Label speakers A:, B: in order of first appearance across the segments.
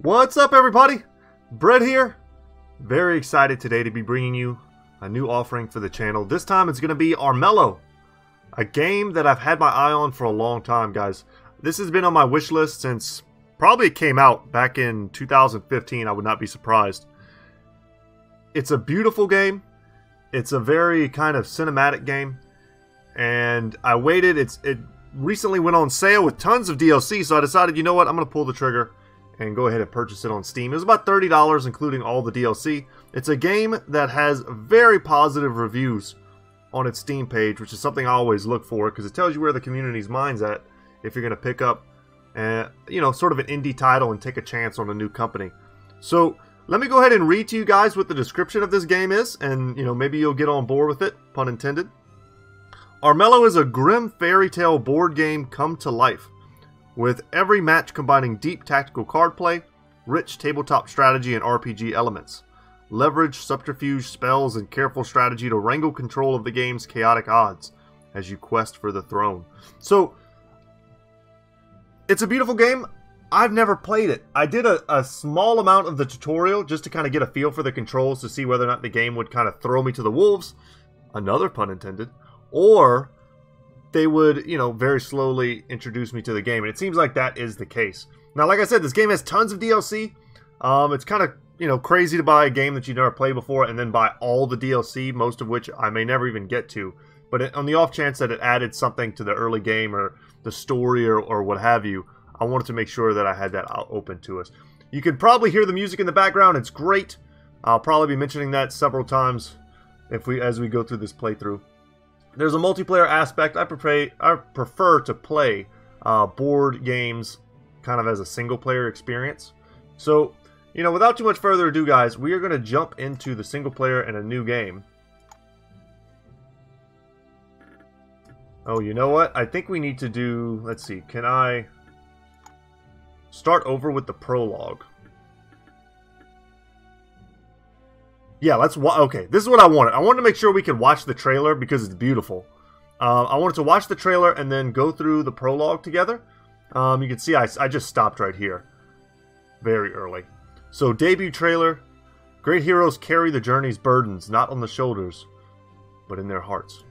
A: What's up, everybody? Brett here. Very excited today to be bringing you a new offering for the channel. This time it's going to be Armello, a game that I've had my eye on for a long time, guys. This has been on my wish list since probably it came out back in 2015. I would not be surprised. It's a beautiful game. It's a very kind of cinematic game, and I waited. It's it recently went on sale with tons of DLC, so I decided, you know what, I'm going to pull the trigger and go ahead and purchase it on Steam. It was about $30, including all the DLC. It's a game that has very positive reviews on its Steam page, which is something I always look for because it tells you where the community's mind's at if you're going to pick up, uh, you know, sort of an indie title and take a chance on a new company. So let me go ahead and read to you guys what the description of this game is, and you know maybe you'll get on board with it, pun intended. Armello is a grim fairy tale board game come to life, with every match combining deep tactical card play, rich tabletop strategy, and RPG elements. Leverage, subterfuge, spells, and careful strategy to wrangle control of the game's chaotic odds as you quest for the throne. So, it's a beautiful game. I've never played it. I did a, a small amount of the tutorial just to kind of get a feel for the controls to see whether or not the game would kind of throw me to the wolves. Another pun intended or they would, you know, very slowly introduce me to the game. And it seems like that is the case. Now, like I said, this game has tons of DLC. Um, it's kind of, you know, crazy to buy a game that you never played before and then buy all the DLC, most of which I may never even get to. But it, on the off chance that it added something to the early game or the story or, or what have you, I wanted to make sure that I had that open to us. You can probably hear the music in the background. It's great. I'll probably be mentioning that several times if we as we go through this playthrough. There's a multiplayer aspect. I prefer I prefer to play uh, board games kind of as a single player experience. So, you know, without too much further ado, guys, we are going to jump into the single player and a new game. Oh, you know what? I think we need to do... Let's see. Can I start over with the prologue? Yeah, let's Okay, this is what I wanted. I wanted to make sure we could watch the trailer because it's beautiful. Uh, I wanted to watch the trailer and then go through the prologue together. Um, you can see I, I just stopped right here. Very early. So, debut trailer. Great heroes carry the journey's burdens, not on the shoulders, but in their hearts.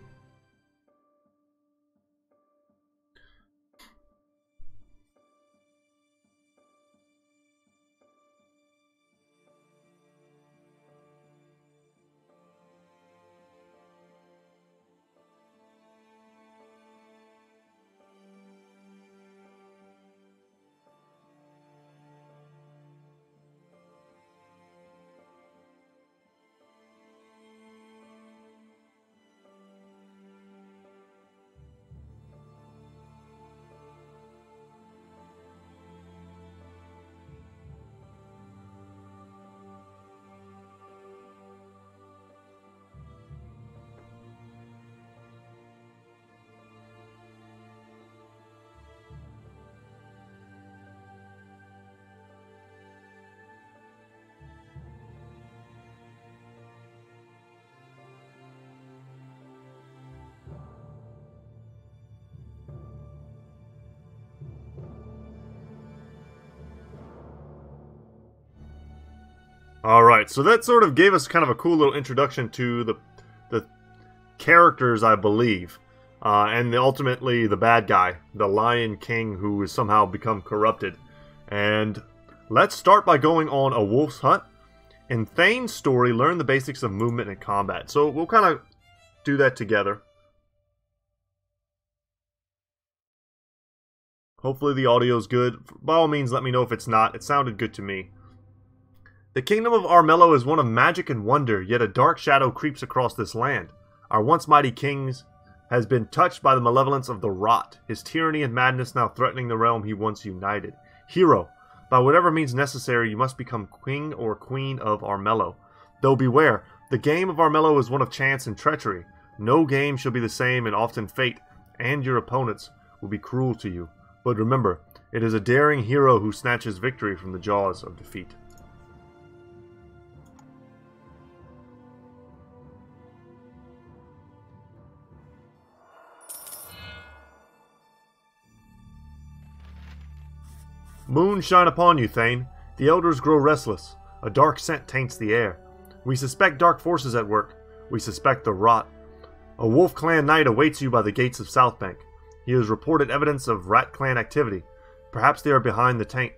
A: So that sort of gave us kind of a cool little introduction to the the characters, I believe, uh, and the, ultimately the bad guy, the Lion King, who has somehow become corrupted. And let's start by going on a wolf's hunt. In Thane's story, learn the basics of movement and combat. So we'll kind of do that together. Hopefully the audio is good. By all means, let me know if it's not. It sounded good to me. The kingdom of Armello is one of magic and wonder, yet a dark shadow creeps across this land. Our once mighty king has been touched by the malevolence of the rot, his tyranny and madness now threatening the realm he once united. Hero, by whatever means necessary, you must become king or queen of Armello. Though beware, the game of Armello is one of chance and treachery. No game shall be the same, and often fate and your opponents will be cruel to you. But remember, it is a daring hero who snatches victory from the jaws of defeat. Moon shine upon you, Thane. The elders grow restless. A dark scent taints the air. We suspect dark forces at work. We suspect the rot. A Wolf Clan knight awaits you by the gates of Southbank. He has reported evidence of Rat Clan activity. Perhaps they are behind the taint.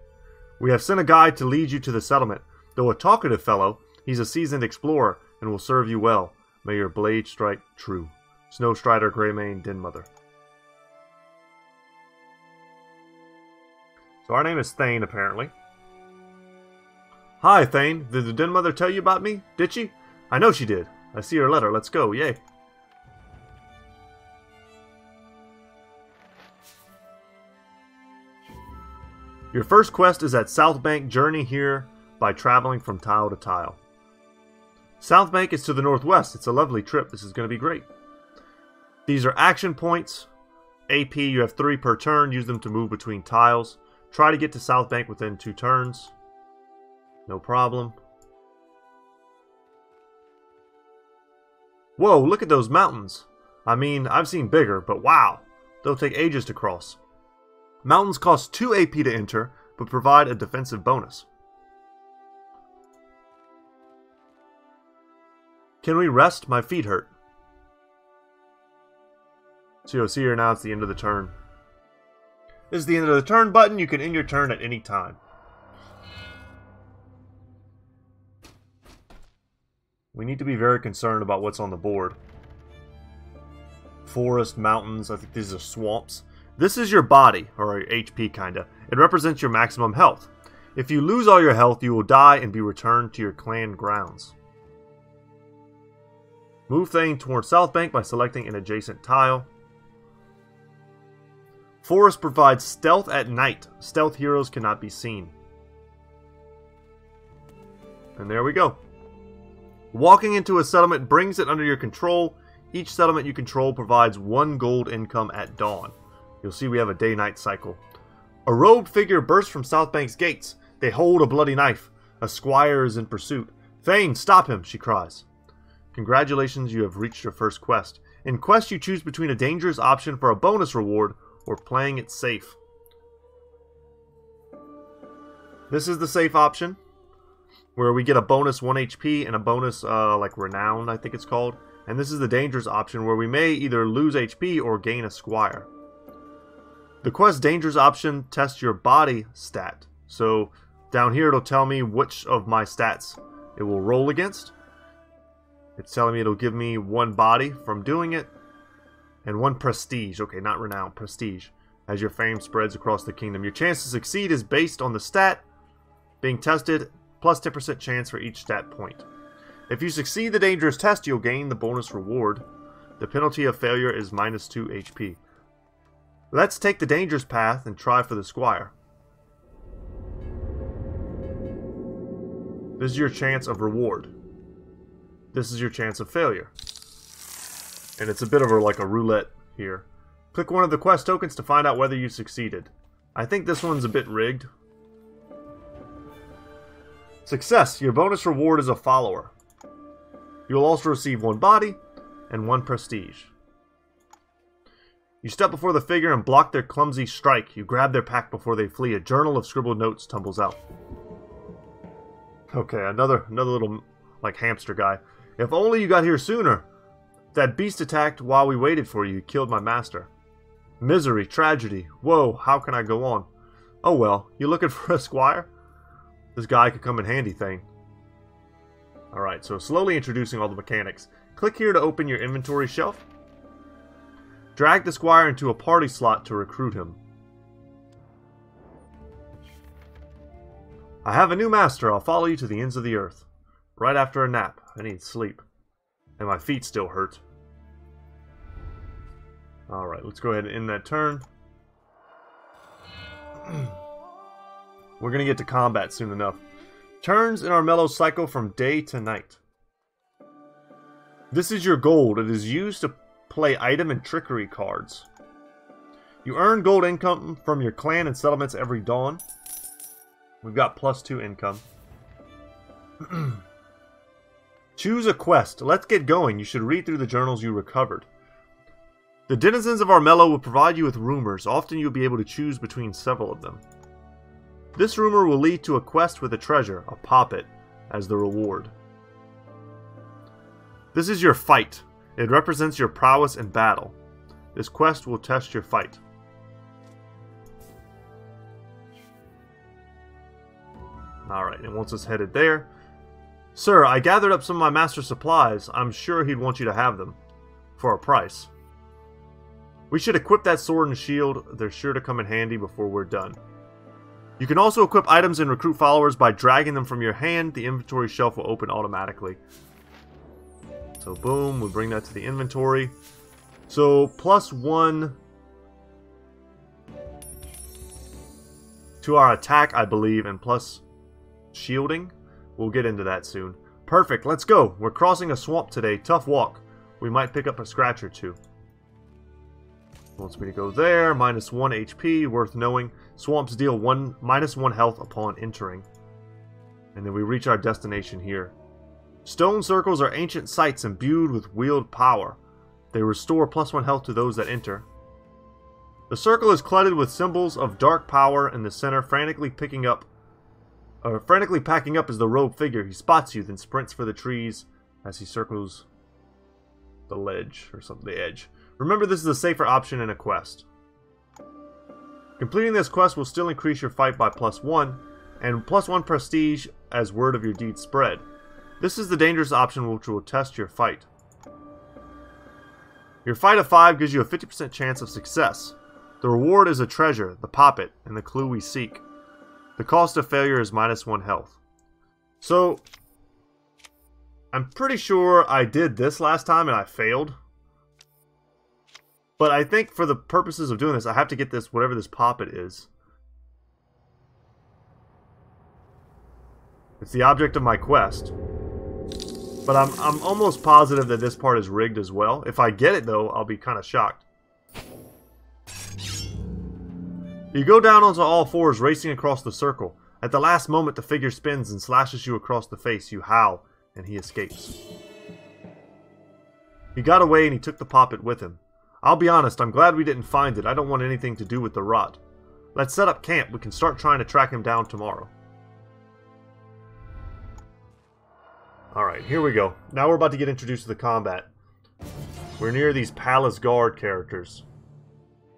A: We have sent a guide to lead you to the settlement. Though a talkative fellow, he's a seasoned explorer and will serve you well. May your blade strike true. Snowstrider Greymane Den Mother. So our name is Thane, apparently. Hi, Thane. Did the den mother tell you about me? Did she? I know she did. I see her letter. Let's go. Yay. Your first quest is at South Bank. Journey here by traveling from tile to tile. South Bank is to the northwest. It's a lovely trip. This is going to be great. These are action points. AP, you have three per turn. Use them to move between tiles. Try to get to South Bank within two turns. No problem. Whoa, look at those mountains. I mean, I've seen bigger, but wow. They'll take ages to cross. Mountains cost 2 AP to enter, but provide a defensive bonus. Can we rest? My feet hurt. So you'll see here now it's the end of the turn. This is the end of the turn button. You can end your turn at any time. We need to be very concerned about what's on the board. Forest, mountains, I think these are swamps. This is your body, or HP kinda. It represents your maximum health. If you lose all your health, you will die and be returned to your clan grounds. Move Thane towards South Bank by selecting an adjacent tile. Forest provides stealth at night. Stealth heroes cannot be seen. And there we go. Walking into a settlement brings it under your control. Each settlement you control provides one gold income at dawn. You'll see we have a day-night cycle. A robed figure bursts from Southbank's gates. They hold a bloody knife. A squire is in pursuit. Thane, stop him, she cries. Congratulations, you have reached your first quest. In quest, you choose between a dangerous option for a bonus reward or playing it safe. This is the safe option, where we get a bonus 1 HP and a bonus, uh, like Renown, I think it's called. And this is the dangerous option, where we may either lose HP or gain a Squire. The quest Dangerous option tests your body stat. So down here it'll tell me which of my stats it will roll against. It's telling me it'll give me one body from doing it, and one prestige. Okay, not renown, prestige. As your fame spreads across the kingdom. Your chance to succeed is based on the stat being tested, plus 10% chance for each stat point. If you succeed the dangerous test, you'll gain the bonus reward. The penalty of failure is minus 2 HP. Let's take the dangerous path and try for the squire. This is your chance of reward. This is your chance of failure. And it's a bit of a, like a roulette here. Click one of the quest tokens to find out whether you succeeded. I think this one's a bit rigged. Success! Your bonus reward is a follower. You will also receive one body and one prestige. You step before the figure and block their clumsy strike. You grab their pack before they flee. A journal of scribbled notes tumbles out. Okay, another another little like hamster guy. If only you got here sooner. That beast attacked while we waited for you, killed my master. Misery, tragedy. Whoa, how can I go on? Oh well, you looking for a squire? This guy could come in handy thing. Alright, so slowly introducing all the mechanics. Click here to open your inventory shelf. Drag the squire into a party slot to recruit him. I have a new master. I'll follow you to the ends of the earth. Right after a nap. I need sleep. And my feet still hurt. Alright, let's go ahead and end that turn. We're going to get to combat soon enough. Turns in Armello cycle from day to night. This is your gold. It is used to play item and trickery cards. You earn gold income from your clan and settlements every dawn. We've got plus two income. Choose a quest. Let's get going. You should read through the journals you recovered. The denizens of Armello will provide you with rumors. Often you'll be able to choose between several of them. This rumor will lead to a quest with a treasure, a poppet, as the reward. This is your fight. It represents your prowess in battle. This quest will test your fight. Alright, and once it's headed there. Sir, I gathered up some of my master's supplies. I'm sure he'd want you to have them. For a price. We should equip that sword and shield. They're sure to come in handy before we're done. You can also equip items and recruit followers by dragging them from your hand. The inventory shelf will open automatically. So boom, we bring that to the inventory. So plus one to our attack, I believe, and plus shielding. We'll get into that soon. Perfect, let's go. We're crossing a swamp today. Tough walk. We might pick up a scratch or two. Wants me to go there. Minus 1 HP, worth knowing. Swamps deal one minus 1 health upon entering. And then we reach our destination here. Stone circles are ancient sites imbued with Wyld power. They restore plus 1 health to those that enter. The circle is cluttered with symbols of dark power in the center, frantically picking up or frantically packing up as the robed figure. He spots you, then sprints for the trees as he circles the ledge or something the edge. Remember this is a safer option in a quest. Completing this quest will still increase your fight by plus 1, and plus 1 prestige as word of your deed spread. This is the dangerous option which will test your fight. Your fight of 5 gives you a 50% chance of success. The reward is a treasure, the poppet, and the clue we seek. The cost of failure is minus 1 health. So, I'm pretty sure I did this last time and I failed. But I think for the purposes of doing this, I have to get this, whatever this poppet is. It's the object of my quest. But I'm, I'm almost positive that this part is rigged as well. If I get it, though, I'll be kind of shocked. You go down onto all fours, racing across the circle. At the last moment, the figure spins and slashes you across the face. You howl, and he escapes. He got away and he took the poppet with him. I'll be honest, I'm glad we didn't find it. I don't want anything to do with the rot. Let's set up camp. We can start trying to track him down tomorrow. Alright, here we go. Now we're about to get introduced to the combat. We're near these Palace Guard characters.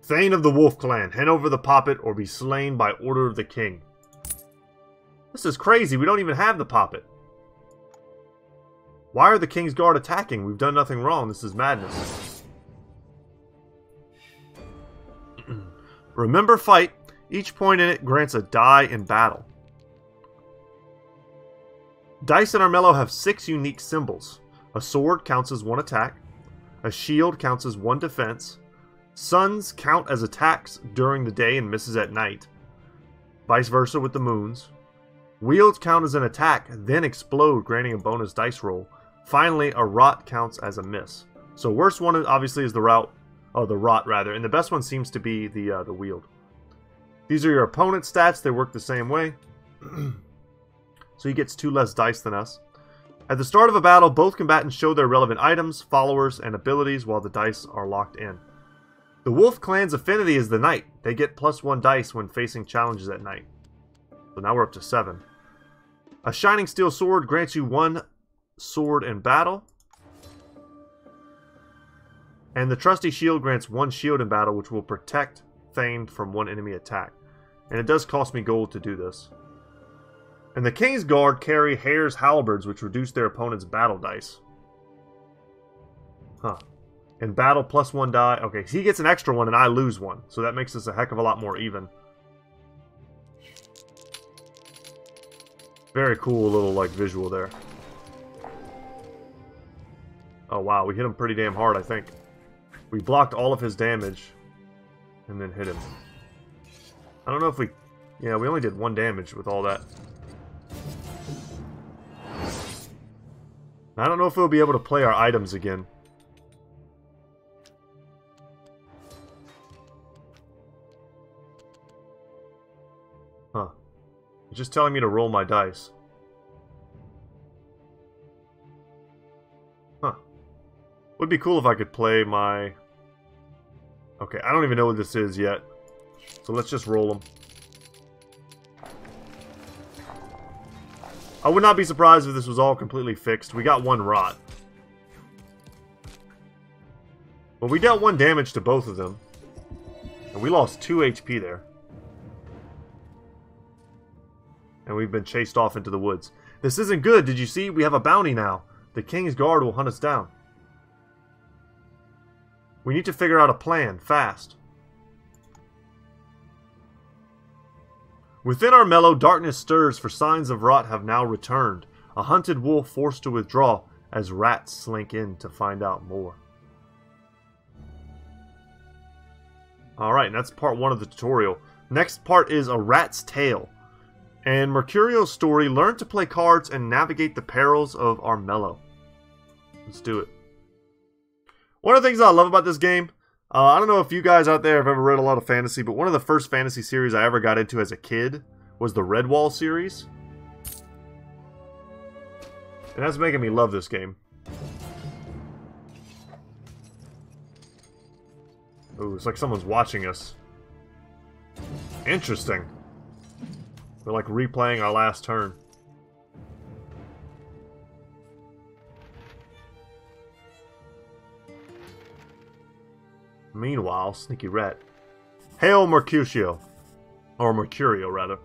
A: Thane of the Wolf Clan, hand over the poppet or be slain by order of the king. This is crazy, we don't even have the poppet. Why are the King's Guard attacking? We've done nothing wrong, this is madness. Remember fight. Each point in it grants a die in battle. Dice in Armello have six unique symbols. A sword counts as one attack. A shield counts as one defense. Suns count as attacks during the day and misses at night. Vice versa with the moons. Wylds count as an attack, then explode, granting a bonus dice roll. Finally, a rot counts as a miss. So worst one obviously is the route Oh, the rot rather, and the best one seems to be the uh, the Wyld. These are your opponent's stats. They work the same way. so he gets two less dice than us. At the start of a battle, both combatants show their relevant items, followers, and abilities while the dice are locked in. The Wolf Clan's affinity is the Knight. They get plus one dice when facing challenges at night. So now we're up to seven. A Shining Steel Sword grants you one sword in battle. And the Trusty Shield grants one shield in battle, which will protect Thane from one enemy attack. And it does cost me gold to do this. And the King's Guard carry Hare's Halberds, which reduce their opponent's battle dice. Huh. In battle, plus one die. Okay, he gets an extra one and I lose one. So that makes this a heck of a lot more even. Very cool little, like, visual there. Oh, wow. We hit him pretty damn hard, I think. We blocked all of his damage and then hit him. I don't know if we... Yeah, we only did one damage with all that. I don't know if we'll be able to play our items again. It's just telling me to roll my dice. Huh. Would be cool if I could play my Okay, I don't even know what this is yet. So let's just roll them. I would not be surprised if this was all completely fixed. We got one rot. But we dealt one damage to both of them. And we lost 2 HP there. And we've been chased off into the woods. This isn't good, did you see? We have a bounty now. The King's Guard will hunt us down. We need to figure out a plan, fast. Within Armello, darkness stirs, for signs of rot have now returned. A hunted wolf forced to withdraw as rats slink in to find out more. Alright, and that's part one of the tutorial. Next part is A Rat's Tale. And Mercurio's story, learn to play cards and navigate the perils of Armello. Let's do it. One of the things I love about this game, uh, I don't know if you guys out there have ever read a lot of fantasy, but one of the first fantasy series I ever got into as a kid was the Redwall series. And that's making me love this game. Ooh, it's like someone's watching us. Interesting. We're like replaying our last turn. Meanwhile, Sneaky Rat. Hail Mercutio. Or Mercurio, rather.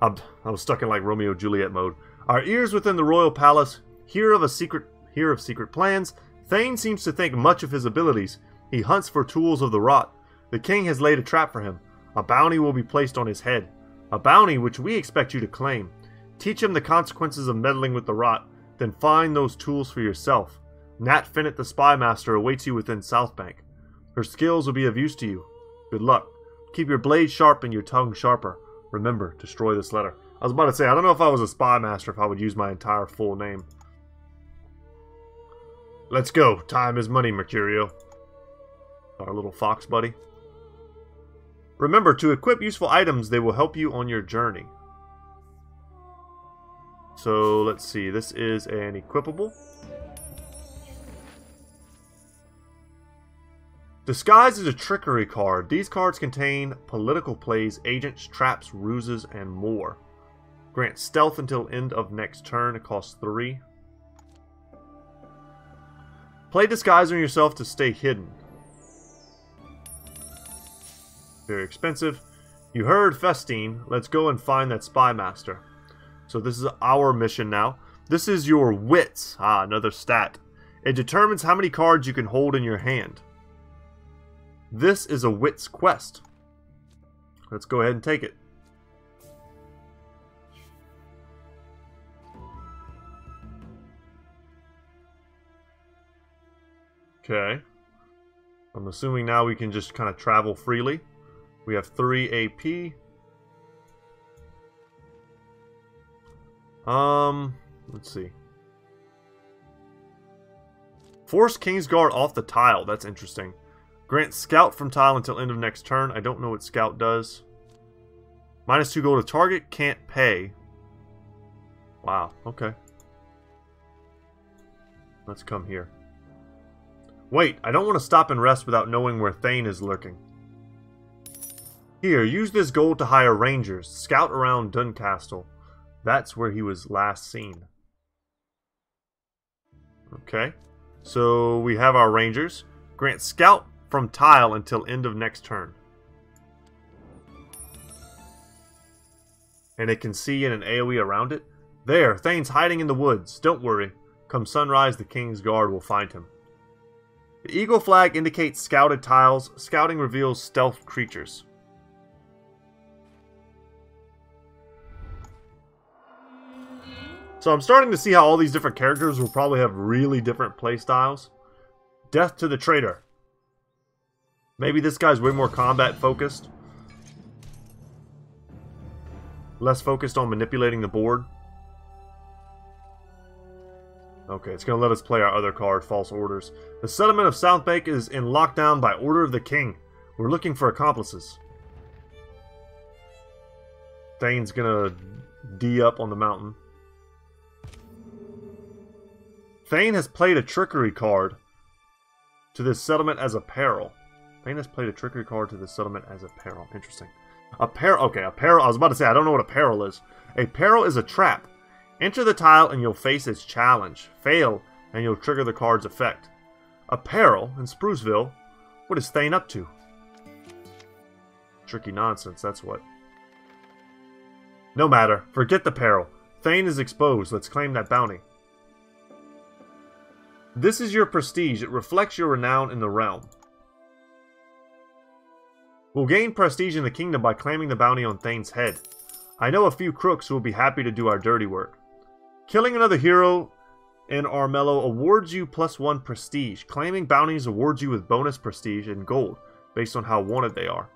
A: I'm, I was stuck in like Romeo Juliet mode. Our ears within the royal palace hear of a secret hear of secret plans. Thane seems to think much of his abilities. He hunts for tools of the rot. The king has laid a trap for him. A bounty will be placed on his head. A bounty which we expect you to claim. Teach him the consequences of meddling with the rot, then find those tools for yourself. Nat Finnet the Spy Master awaits you within Southbank. Her skills will be of use to you. Good luck. Keep your blade sharp and your tongue sharper. Remember, destroy this letter. I was about to say, I don't know if I was a spy master if I would use my entire full name. Let's go. Time is money, Mercurio. Our little fox buddy. Remember, to equip useful items, they will help you on your journey. So, let's see. This is an equipable. Disguise is a trickery card. These cards contain political plays, agents, traps, ruses, and more. Grant stealth until end of next turn. It costs 3. Play disguise on yourself to stay hidden. Very expensive. You heard Festine. Let's go and find that spy master. So this is our mission now. This is your wits. Ah, another stat. It determines how many cards you can hold in your hand. This is a wit's quest. Let's go ahead and take it. Okay. I'm assuming now we can just kind of travel freely. We have 3 AP. Um, let's see. Force Kingsguard off the tile. That's interesting. Grant Scout from tile until end of next turn. I don't know what Scout does. Minus 2 gold to target. Can't pay. Wow, okay. Let's come here. Wait, I don't want to stop and rest without knowing where Thane is lurking. Here, use this gold to hire rangers. Scout around Duncastle. That's where he was last seen. Okay. So we have our rangers. Grant Scout from tile until end of next turn. And it can see in an AoE around it. There, Thane's hiding in the woods. Don't worry. Come sunrise, the King's Guard will find him. The eagle flag indicates scouted tiles. Scouting reveals stealth creatures. So I'm starting to see how all these different characters will probably have really different playstyles. Death to the traitor. Maybe this guy's way more combat focused. Less focused on manipulating the board. Okay, it's going to let us play our other card, False Orders. The settlement of Southbank is in lockdown by order of the king. We're looking for accomplices. Thane's going to D up on the mountain. Thane has played a trickery card to this settlement as a peril. Thane has played a trickery card to this settlement as a peril. Interesting. A peril. Okay, a peril. I was about to say, I don't know what a peril is. A peril is a trap. Enter the tile and you'll face its challenge. Fail, and you'll trigger the card's effect. A peril in Sprucevale? What is Thane up to? Tricky nonsense, that's what. No matter. Forget the peril. Thane is exposed. Let's claim that bounty. This is your prestige. It reflects your renown in the realm. We'll gain prestige in the kingdom by claiming the bounty on Thane's head. I know a few crooks who will be happy to do our dirty work. Killing another hero in Armello awards you plus one prestige. Claiming bounties awards you with bonus prestige and gold, based on how wanted they are.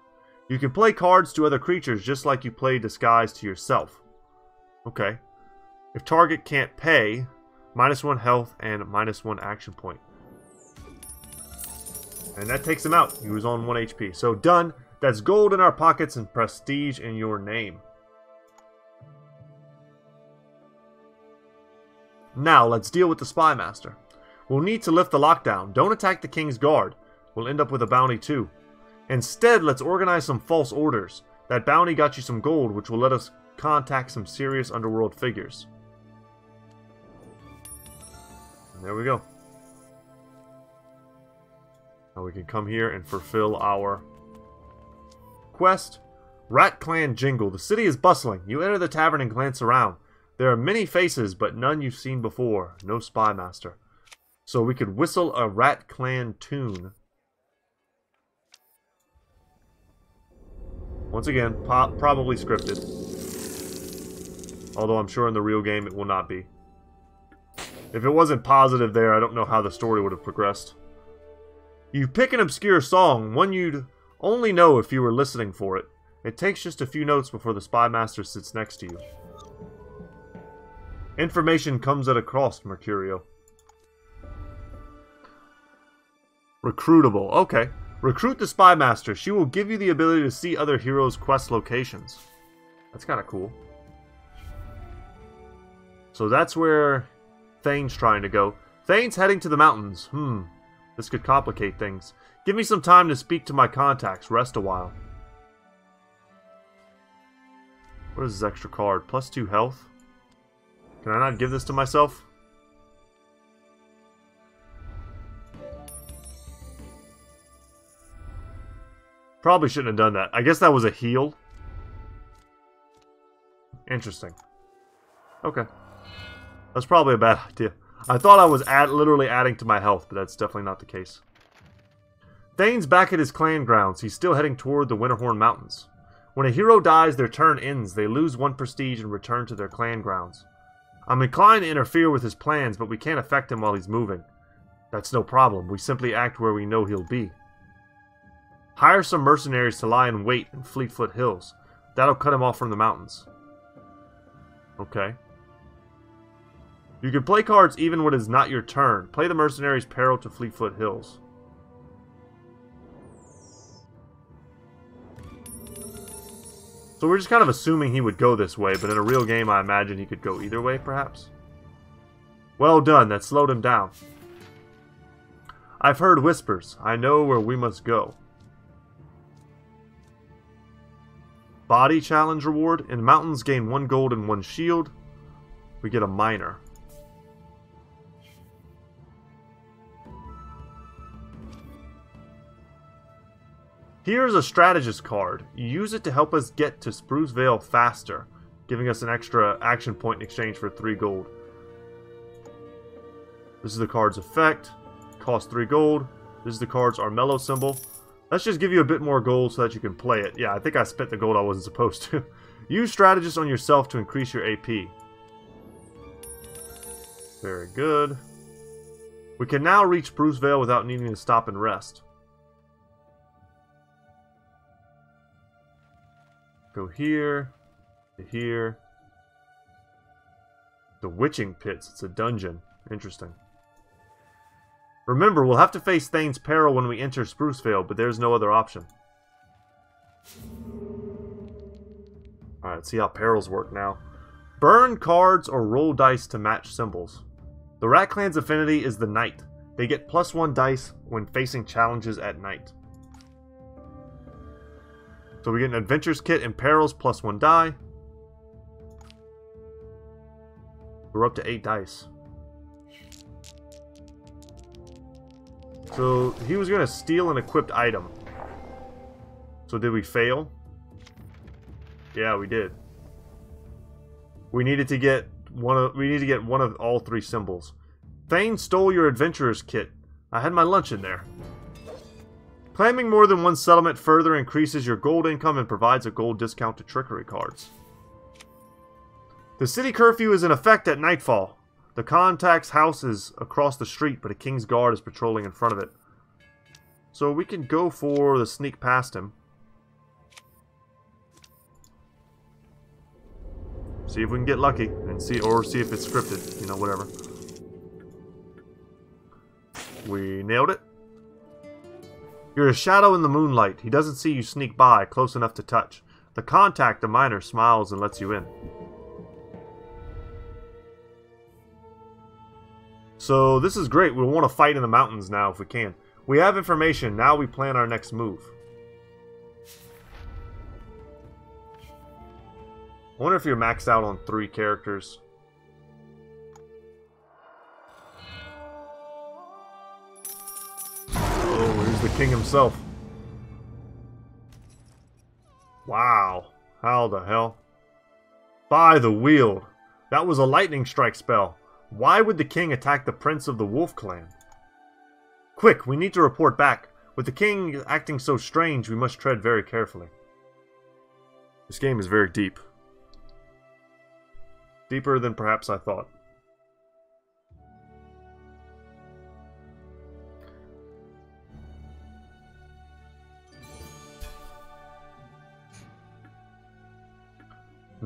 A: You can play cards to other creatures just like you play disguise to yourself. Okay. If target can't pay, minus one health and minus one action point. And that takes him out. He was on 1 HP. So done. That's gold in our pockets and prestige in your name. Now, let's deal with the Spy Master. We'll need to lift the lockdown. Don't attack the King's Guard. We'll end up with a bounty too. Instead, let's organize some false orders. That bounty got you some gold, which will let us contact some serious underworld figures. There we go. Now we can come here and fulfill our quest. Rat Clan Jingle. The city is bustling. You enter the tavern and glance around. There are many faces, but none you've seen before. No spy master. So we could whistle a Rat Clan tune. Once again, probably scripted. Although I'm sure in the real game it will not be. If it wasn't positive there, I don't know how the story would have progressed. You pick an obscure song, one you'd only know if you were listening for it. It takes just a few notes before the Spy Master sits next to you. Information comes at a cost, Mercurio. Recruitable. Okay. Recruit the Spy Master. She will give you the ability to see other heroes' quest locations. That's kind of cool. So that's where Thane's trying to go. Thane's heading to the mountains. Hmm. This could complicate things. Give me some time to speak to my contacts. Rest a while. What is this extra card? Plus two health? Can I not give this to myself? Probably shouldn't have done that. I guess that was a heal. Interesting. Okay. That's probably a bad idea. I thought I was add literally adding to my health, but that's definitely not the case. Thane's back at his clan grounds. He's still heading toward the Winterhorn Mountains. When a hero dies, their turn ends. They lose one prestige and return to their clan grounds. I'm inclined to interfere with his plans, but we can't affect him while he's moving. That's no problem. We simply act where we know he'll be. Hire some mercenaries to lie in wait in Fleetfoot Hills. That'll cut him off from the mountains. Okay. You can play cards even when it's not your turn. Play the mercenaries' peril to Fleetfoot Hills. So we're just kind of assuming he would go this way, but in a real game I imagine he could go either way, perhaps? Well done, that slowed him down. I've heard whispers. I know where we must go. Body challenge reward. In mountains, gain one gold and one shield. We get a miner. Here's a strategist card. Use it to help us get to Sprucevale faster, giving us an extra action point in exchange for 3 gold. This is the card's effect. Cost 3 gold. This is the card's Armello symbol. Let's just give you a bit more gold so that you can play it. Yeah, I think I spent the gold I wasn't supposed to. Use strategist on yourself to increase your AP. Very good. We can now reach Sprucevale without needing to stop and rest. Go here, to here. The Witching Pits. It's a dungeon. Interesting. Remember, we'll have to face Thane's peril when we enter Sprucevale, but there's no other option. Alright, see how perils work now. Burn cards or roll dice to match symbols. The Rat Clan's affinity is the Night. They get plus one dice when facing challenges at night. So we get an Adventures Kit and Perils plus one die. We're up to 8 dice. So, he was going to steal an equipped item. So did we fail? Yeah, we did. We needed to get one of we need to get one of all three symbols. Thane stole your adventurer's kit. I had my lunch in there. Claiming more than one settlement further increases your gold income and provides a gold discount to trickery cards. The city curfew is in effect at nightfall. The contact's house is across the street, but a king's guard is patrolling in front of it. So we can go for the sneak past him. See if we can get lucky and see or see if it's scripted, you know, whatever. We nailed it. You're a shadow in the moonlight. He doesn't see you sneak by, close enough to touch. The contact, the miner, smiles and lets you in. So this is great. We want to fight in the mountains now if we can. We have information. Now we plan our next move. I wonder if you're maxed out on three characters. King himself. Wow. How the hell? By the Wyld. That was a lightning strike spell. Why would the king attack the prince of the wolf clan? Quick, we need to report back. With the king acting so strange, we must tread very carefully. This game is very deep. Deeper than perhaps I thought.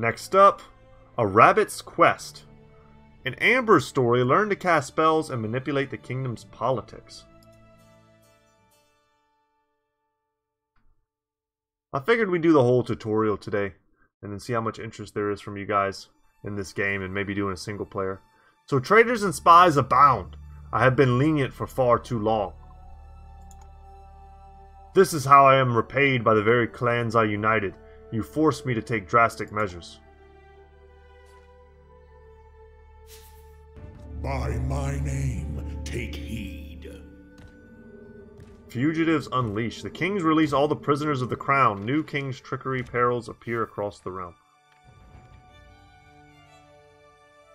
A: Next up, A Rabbit's Quest. In Amber's story, learn to cast spells and manipulate the kingdom's politics. I figured we'd do the whole tutorial today, and then see how much interest there is from you guys in this game, and maybe doing a single player. So traitors and spies abound. I have been lenient for far too long. This is how I am repaid by the very clans I united, you forced me to take drastic measures.
B: By my name, take heed.
A: Fugitives unleashed. The kings release all the prisoners of the crown. New king's trickery perils appear across the realm.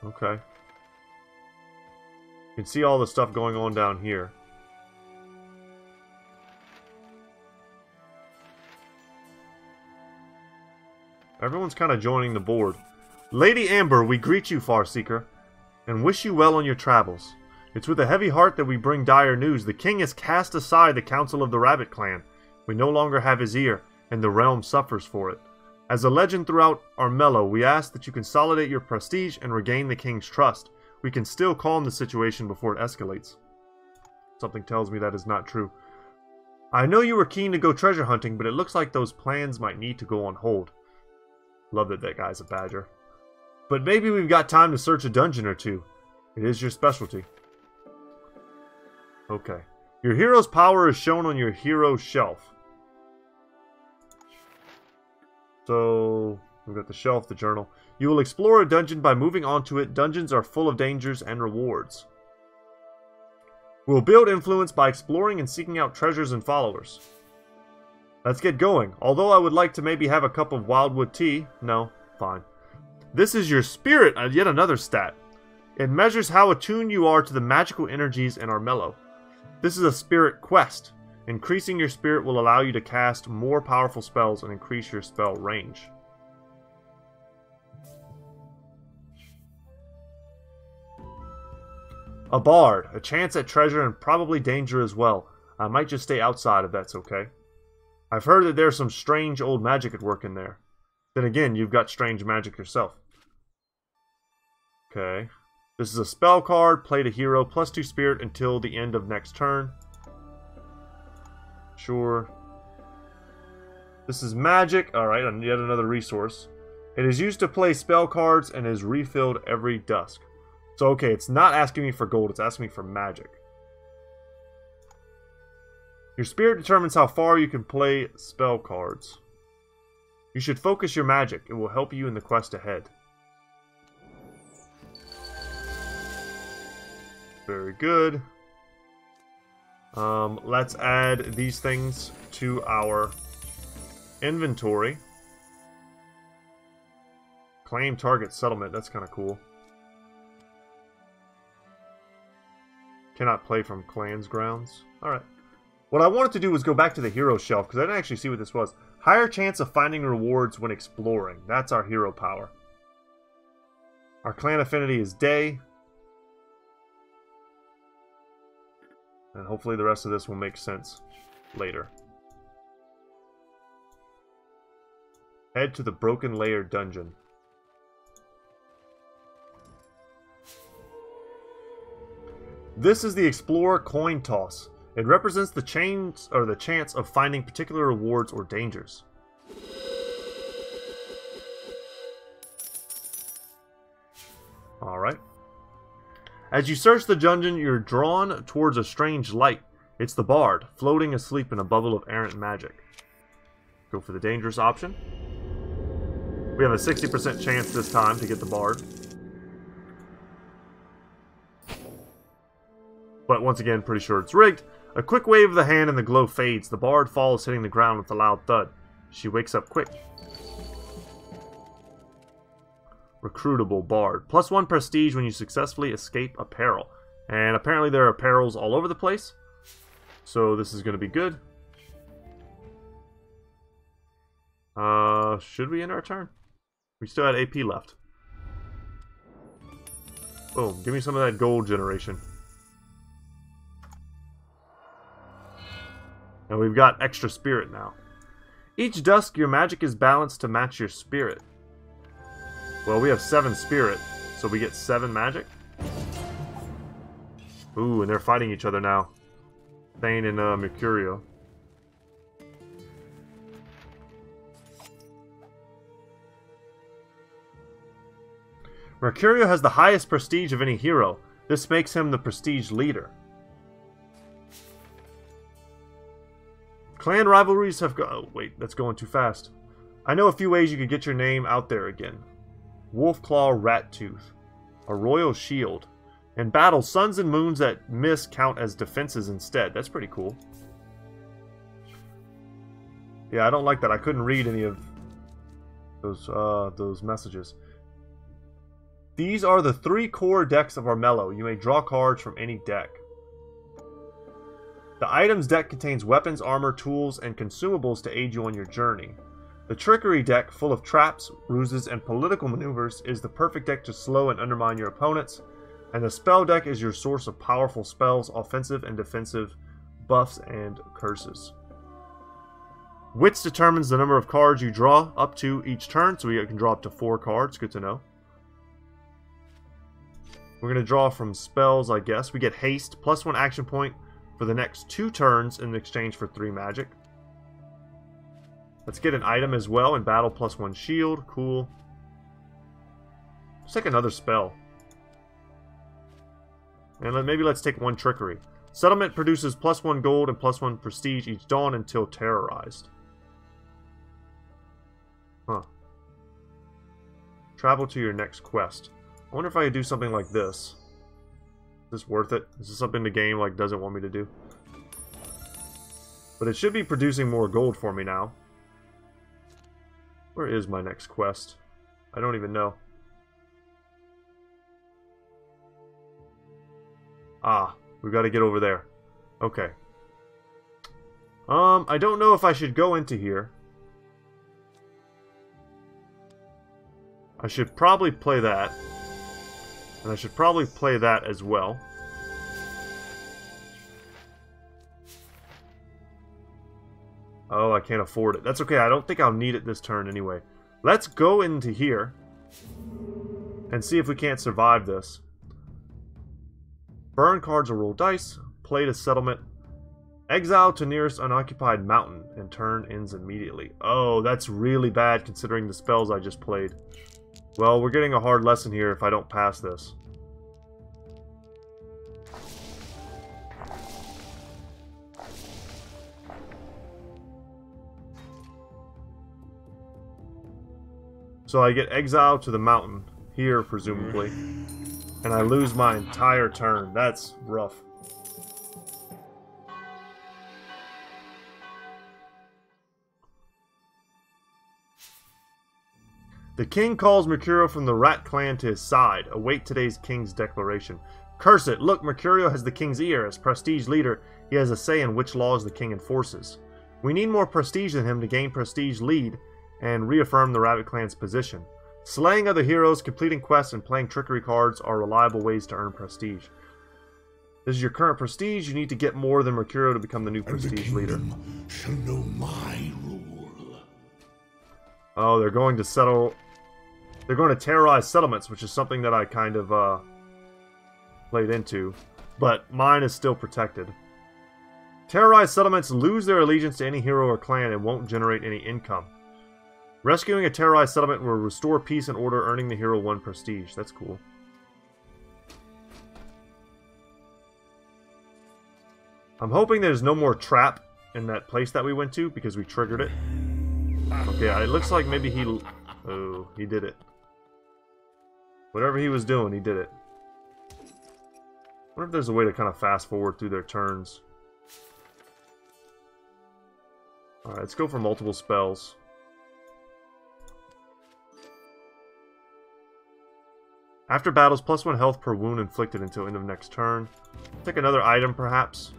A: Okay. You can see all the stuff going on down here. Everyone's kind of joining the board. Lady Amber, we greet you, Farseeker, and wish you well on your travels. It's with a heavy heart that we bring dire news. The king has cast aside the council of the Rabbit clan. We no longer have his ear, and the realm suffers for it. As a legend throughout Armello, we ask that you consolidate your prestige and regain the king's trust. We can still calm the situation before it escalates. Something tells me that is not true. I know you were keen to go treasure hunting, but it looks like those plans might need to go on hold. Love that that guy's a badger. But maybe we've got time to search a dungeon or two. It is your specialty. Okay. Your hero's power is shown on your hero shelf. So, we've got the shelf, the journal. You will explore a dungeon by moving onto it. Dungeons are full of dangers and rewards. We'll build influence by exploring and seeking out treasures and followers. Let's get going. Although I would like to maybe have a cup of wildwood tea. No, fine. This is your spirit, uh, yet another stat. It measures how attuned you are to the magical energies in Armello. This is a spirit quest. Increasing your spirit will allow you to cast more powerful spells and increase your spell range. A bard, a chance at treasure and probably danger as well. I might just stay outside if that's okay. I've heard that there's some strange old magic at work in there. Then again, you've got strange magic yourself. Okay. This is a spell card. Play to hero. Plus 2 spirit until the end of next turn. Sure. This is magic. Alright, and yet another resource. It is used to play spell cards and is refilled every dusk. So, okay, it's not asking me for gold. It's asking me for magic. Your spirit determines how far you can play spell cards. You should focus your magic. It will help you in the quest ahead. Very good. Um, let's add these things to our inventory. Claim target settlement. That's kind of cool. Cannot play from clans grounds. Alright. What I wanted to do was go back to the hero shelf, because I didn't actually see what this was. Higher chance of finding rewards when exploring. That's our hero power. Our clan affinity is day. And hopefully the rest of this will make sense later. Head to the Broken Layer dungeon. This is the Explorer coin toss. It represents the chance or the chance of finding particular rewards or dangers. Alright. As you search the dungeon, you're drawn towards a strange light. It's the Bard, floating asleep in a bubble of errant magic. Go for the dangerous option. We have a 60% chance this time to get the Bard. But once again, pretty sure it's rigged. A quick wave of the hand and the glow fades. The Bard falls, hitting the ground with a loud thud. She wakes up quick. Recruitable Bard. Plus one prestige when you successfully escape a peril. And apparently there are perils all over the place. So this is going to be good. Uh, should we end our turn? We still had AP left. Boom. Give me some of that gold generation. And we've got extra spirit now. Each dusk, your magic is balanced to match your spirit. Well, we have seven spirit, so we get seven magic. Ooh, and they're fighting each other now. Thane and uh, Mercurio. Mercurio has the highest prestige of any hero. This makes him the prestige leader. Clan rivalries have go- oh, wait, that's going too fast. I know a few ways you could get your name out there again. Wolfclaw Rat Tooth. A Royal Shield. In battle, suns and moons that miss count as defenses instead. That's pretty cool. Yeah, I don't like that. I couldn't read any of those uh, those messages. These are the three core decks of Armello. You may draw cards from any deck. The items deck contains weapons, armor, tools, and consumables to aid you on your journey. The Trickery deck, full of traps, ruses, and political maneuvers, is the perfect deck to slow and undermine your opponents, and the Spell deck is your source of powerful spells, offensive and defensive buffs, and curses. Wits determines the number of cards you draw up to each turn, so we can draw up to four cards, good to know. We're going to draw from spells, I guess. We get Haste, plus one action point for the next two turns in exchange for three magic. Let's get an item as well in battle plus one shield. Cool. Let's take another spell. And maybe let's take one trickery. Settlement produces plus one gold and plus one prestige each dawn until terrorized. Huh. Travel to your next quest. I wonder if I could do something like this. Is this worth it? Is this something the game like doesn't want me to do? But it should be producing more gold for me now. Where is my next quest? I don't even know. Ah, we've got to get over there. Okay. Um, I don't know if I should go into here. I should probably play that. And I should probably play that as well. Oh, I can't afford it. That's okay. I don't think I'll need it this turn anyway. Let's go into here and see if we can't survive this. Burn cards or roll dice. Play to settlement. Exile to nearest unoccupied mountain and turn ends immediately. Oh, that's really bad considering the spells I just played. Well, we're getting a hard lesson here if I don't pass this. So I get exiled to the mountain here, presumably. And I lose my entire turn. That's rough. The king calls Mercurio from the Rat clan to his side. Await today's king's declaration. Curse it! Look, Mercurio has the king's ear. As prestige leader, he has a say in which laws the king enforces. We need more prestige than him to gain prestige lead and reaffirm the Rabbit clan's position. Slaying other heroes, completing quests, and playing trickery cards are reliable ways to earn prestige. This is your current prestige. You need to get more than Mercurio to become the new
B: And the
A: prestige leader.
B: kingdom shall know my rule.
A: Oh, they're going to settle. They're going to terrorize settlements, which is something that I kind of uh, played into. But mine is still protected. Terrorized settlements lose their allegiance to any hero or clan and won't generate any income. Rescuing a terrorized settlement will restore peace and order, earning the hero one prestige. That's cool. I'm hoping there's no more trap in that place that we went to because we triggered it. Okay, it looks like maybe he... Oh, he did it. Whatever he was doing, he did it. wonder if there's a way to kind of fast forward through their turns. Alright, let's go for multiple spells. After battles, plus one health per wound inflicted until end of next turn. Take another item, perhaps.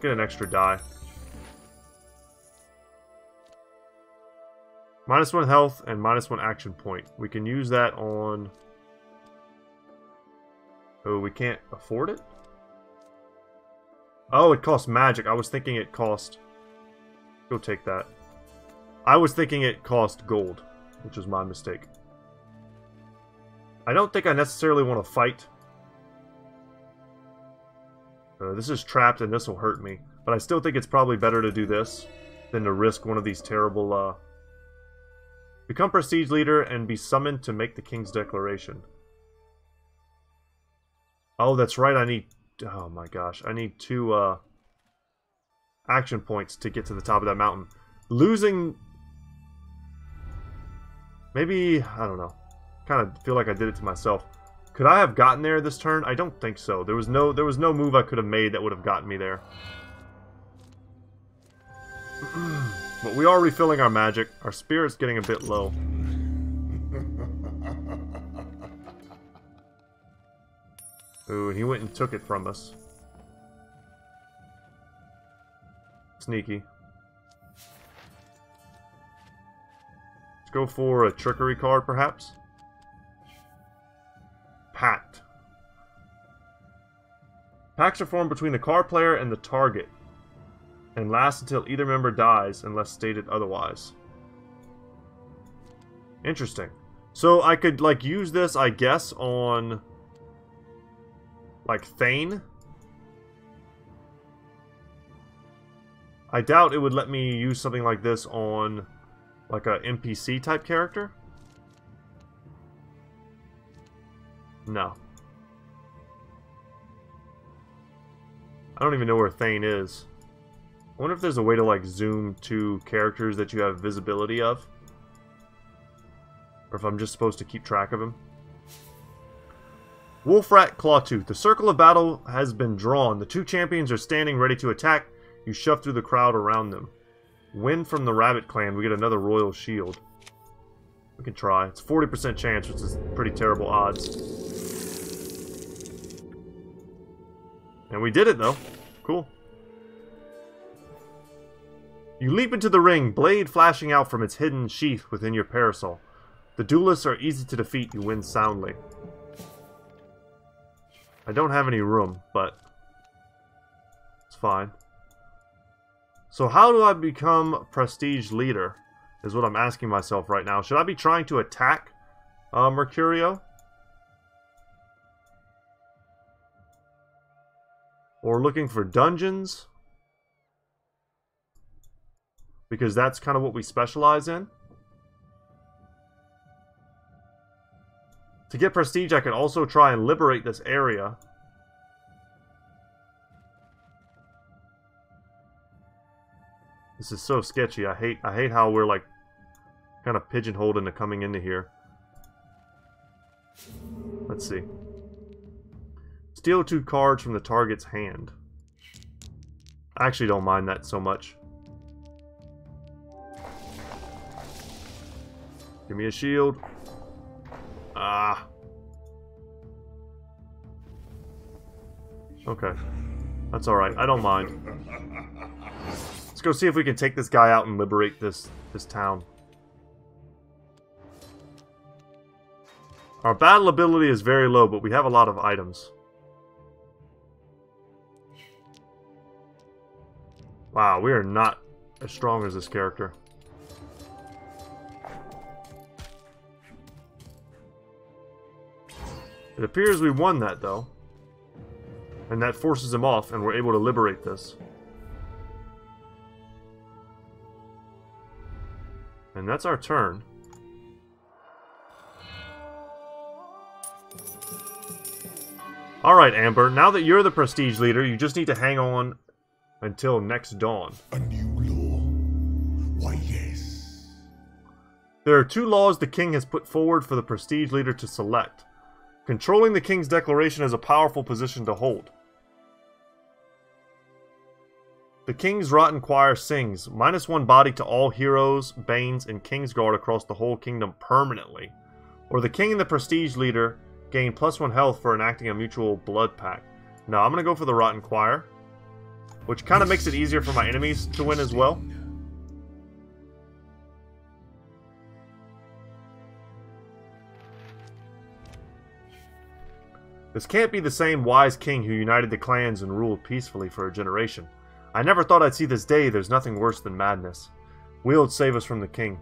A: Get an extra die. Minus one health and minus one action point. We can use that on... Oh, we can't afford it? Oh, it costs magic. I was thinking it cost... Go take that. I was thinking it cost gold, which is my mistake. I don't think I necessarily want to fight. Uh, this is trapped and this will hurt me. But I still think it's probably better to do this than to risk one of these terrible... Uh... Become Prestige Leader and be summoned to make the King's Declaration. Oh, that's right, I need... Oh my gosh, I need two uh, action points to get to the top of that mountain. Losing... Maybe, I don't know. Kind of feel like I did it to myself. Could I have gotten there this turn? I don't think so. There was no there was no move I could have made that would have gotten me there. but we are refilling our magic. Our spirit's getting a bit low. Ooh, and he went and took it from us. Sneaky. Let's go for a trickery card, perhaps. Pact. Pacts are formed between the card player and the target, and last until either member dies unless stated otherwise. Interesting. So I could, like, use this, I guess, on, like, Thane? I doubt it would let me use something like this on, like, a NPC type character. No. I don't even know where Thane is. I wonder if there's a way to like zoom to characters that you have visibility of. Or if I'm just supposed to keep track of him. Wolfrat Clawtooth. The circle of battle has been drawn. The two champions are standing ready to attack. You shove through the crowd around them. Win from the Rabbit Clan. We get another Royal Shield. We can try. It's 40% chance, which is pretty terrible odds. And we did it, though. Cool. You leap into the ring, blade flashing out from its hidden sheath within your parasol. The duelists are easy to defeat, you win soundly. I don't have any room, but it's fine. So how do I become prestige leader? Is what I'm asking myself right now. Should I be trying to attack uh, Mercurio? Or looking for dungeons? Because that's kind of what we specialize in. To get prestige, I can also try and liberate this area. This is so sketchy. I hate I hate how we're like kind of pigeonholed into coming into here. Let's see. Steal two cards from the target's hand. I actually don't mind that so much. Give me a shield. Ah. Okay. That's alright. I don't mind. Let's go see if we can take this guy out and liberate this, this town. Our battle ability is very low, but we have a lot of items. Wow, we are not as strong as this character. It appears we won that, though. And that forces him off, and we're able to liberate this. And that's our turn. Alright, Amber, now that you're the prestige leader, you just need to hang on until next dawn.
B: A new law? Why, yes.
A: There are two laws the king has put forward for the prestige leader to select. Controlling the king's declaration is a powerful position to hold. The King's Rotten Choir sings, minus one body to all heroes, Banes, and Kingsguard across the whole kingdom permanently. Or the King and the Prestige Leader gain plus one health for enacting a mutual blood pact. Now I'm going to go for the Rotten Choir, which kind of makes it easier for my enemies to win as well. This can't be the same wise king who united the clans and ruled peacefully for a generation. I never thought I'd see this day, there's nothing worse than madness. Wyld save us from the king.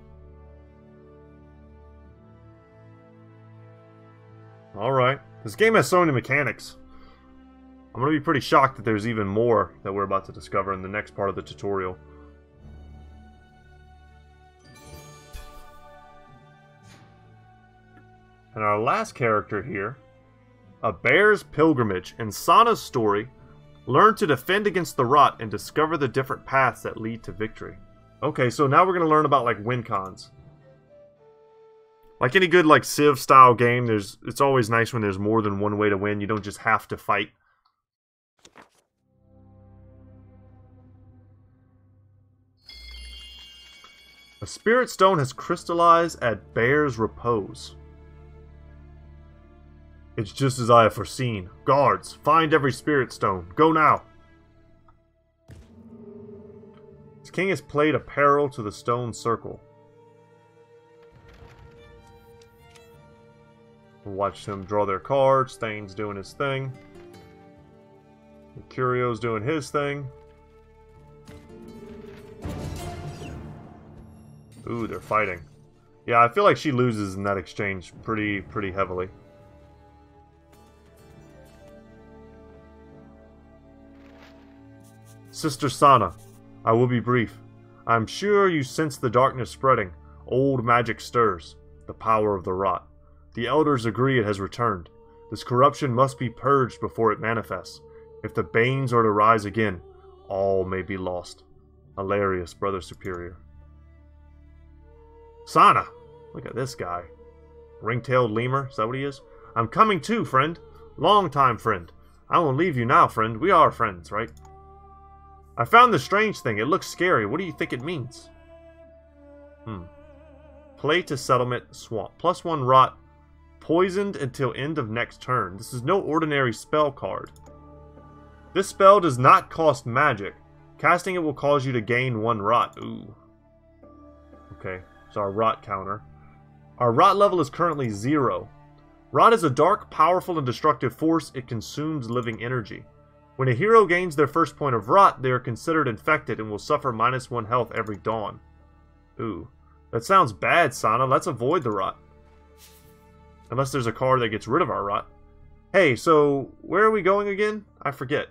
A: Alright. This game has so many mechanics. I'm going to be pretty shocked that there's even more that we're about to discover in the next part of the tutorial. And our last character here a Bear's Pilgrimage. In Sana's story, learn to defend against the rot and discover the different paths that lead to victory. Okay, so now we're going to learn about like win cons. Like any good like Civ style game, there's it's always nice when there's more than one way to win. You don't just have to fight. A spirit stone has crystallized at Bear's Repose. It's just as I have foreseen. Guards, find every spirit stone. Go now. This king has played a peril to the stone circle. Watch him draw their cards. Thane's doing his thing. Curio's doing his thing. Ooh, they're fighting. Yeah, I feel like she loses in that exchange pretty pretty heavily. Sister Sana, I will be brief. I am sure you sense the darkness spreading. Old magic stirs, the power of the rot. The elders agree it has returned. This corruption must be purged before it manifests. If the Banes are to rise again, all may be lost. Alarius, Brother Superior. Sana! Look at this guy. Ring-tailed lemur, is that what he is? I'm coming too, friend. Long time friend. I won't leave you now, friend. We are friends, right? I found the strange thing. It looks scary. What do you think it means? Hmm. Play to settlement swamp. Plus one rot. Poisoned until end of next turn. This is no ordinary spell card. This spell does not cost magic. Casting it will cause you to gain one rot. Ooh. Okay, so our rot counter. Our rot level is currently zero. Rot is a dark, powerful, and destructive force. It consumes living energy. When a hero gains their first point of rot, they are considered infected and will suffer minus one health every dawn. Ooh. That sounds bad, Sana. Let's avoid the rot. Unless there's a card that gets rid of our rot. Hey, so where are we going again? I forget.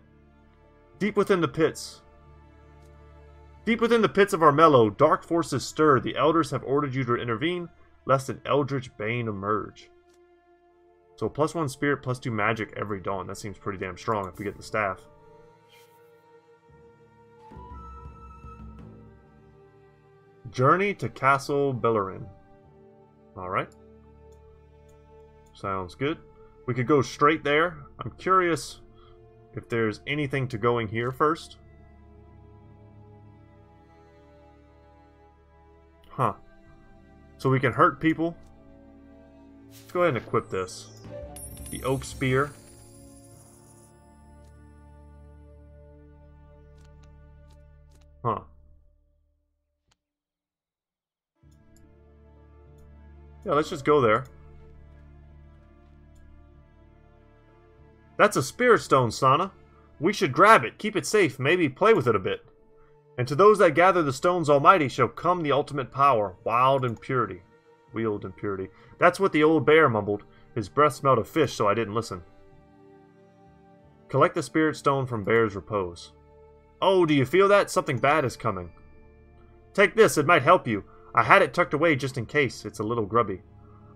A: Deep within the pits. Deep within the pits of Armello, dark forces stir. The elders have ordered you to intervene, lest an eldritch bane emerge. So plus one spirit, plus two magic every dawn. That seems pretty damn strong if we get the staff. Journey to Castle Beleren. Alright. Sounds good. We could go straight there. I'm curious if there's anything to going here first. Huh. So we can hurt people. Let's go ahead and equip this. The Oak Spear. Huh. Yeah, let's just go there. That's a spirit stone, Sana. We should grab it, keep it safe, maybe play with it a bit. And to those that gather the stones almighty shall come the ultimate power, Wyld and purity. Wyld and purity. That's what the old bear mumbled. His breath smelled of fish, so I didn't listen. Collect the spirit stone from Bear's Repose. Oh, do you feel that? Something bad is coming. Take this, it might help you. I had it tucked away just in case. It's a little grubby.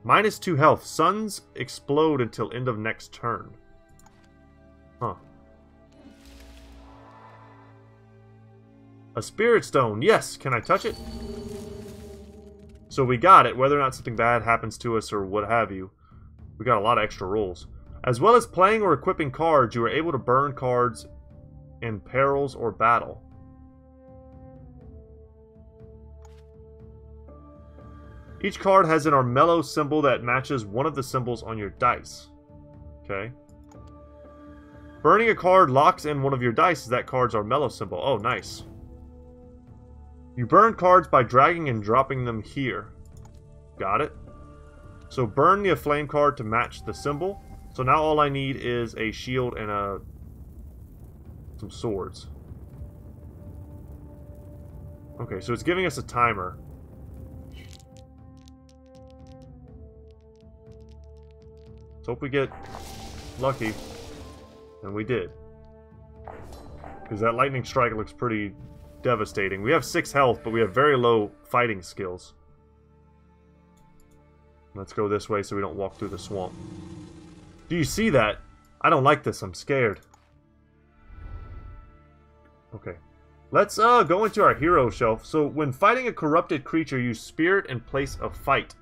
A: Minus two health. Suns explode until end of next turn. Huh. A spirit stone. Yes. Can I touch it? So we got it, whether or not something bad happens to us or what have you. We got a lot of extra rolls. As well as playing or equipping cards, you are able to burn cards in perils or battle. Each card has an Armello symbol that matches one of the symbols on your dice. Okay. Burning a card locks in one of your dice that card's Armello symbol. Oh, nice. You burn cards by dragging and dropping them here. Got it. So burn the flame card to match the symbol. So now all I need is a shield and a some swords. Okay, so it's giving us a timer. Let's hope we get lucky. And we did. Because that lightning strike looks pretty devastating. We have 6 health, but we have very low fighting skills. Let's go this way so we don't walk through the swamp. Do you see that? I don't like this. I'm scared. Okay. Let's uh, go into our hero shelf. So when fighting a corrupted creature, use spirit in place of fight.